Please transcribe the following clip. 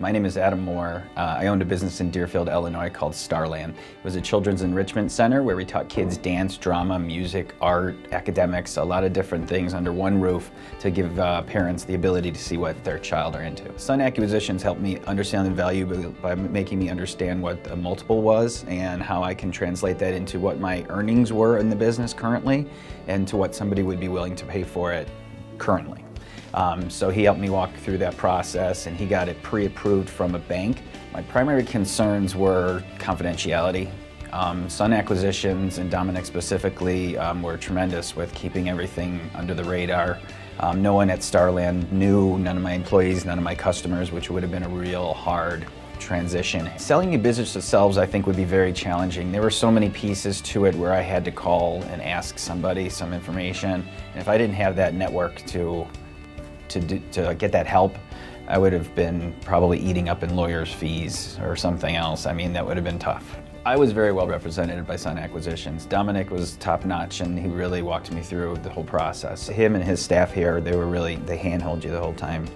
My name is Adam Moore. Uh, I owned a business in Deerfield, Illinois called Starland. It was a children's enrichment center where we taught kids dance, drama, music, art, academics, a lot of different things under one roof to give uh, parents the ability to see what their child are into. Sun Acquisitions helped me understand the value by making me understand what a multiple was and how I can translate that into what my earnings were in the business currently and to what somebody would be willing to pay for it currently. Um, so he helped me walk through that process and he got it pre-approved from a bank. My primary concerns were confidentiality. Um, Sun Acquisitions and Dominic specifically um, were tremendous with keeping everything under the radar. Um, no one at Starland knew, none of my employees, none of my customers, which would have been a real hard transition. Selling a business themselves I think would be very challenging. There were so many pieces to it where I had to call and ask somebody some information. And if I didn't have that network to to, do, to get that help, I would have been probably eating up in lawyers' fees or something else. I mean, that would have been tough. I was very well represented by Sun Acquisitions. Dominic was top notch and he really walked me through the whole process. Him and his staff here, they were really, they handheld you the whole time.